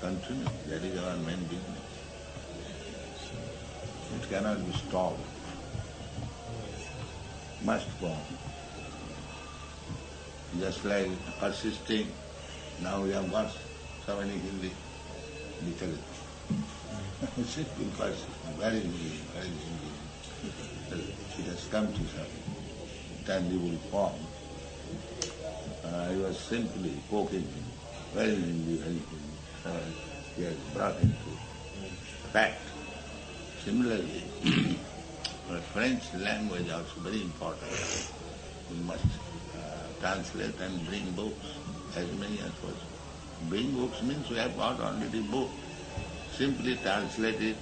continue. That is our main business. It cannot be stopped. Must go on. Just like persisting, now we have got so many Hindi literature. Simple persisting. Is Hindi? Is Hindi? It has come to some tangible form. Uh, I was simply poking him, very Hindi, very Hindi. So he has brought into fact. Similarly, French language also very important. We must uh, translate and bring books, as many as possible. Bring books means we have got already book. Simply translate it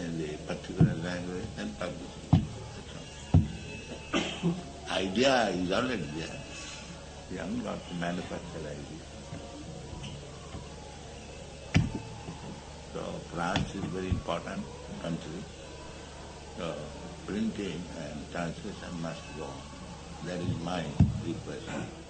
in the particular language and publish it. Idea is already there. We haven't got to manufacture idea. So France is very important country. Printing and translation must go on. That is my request.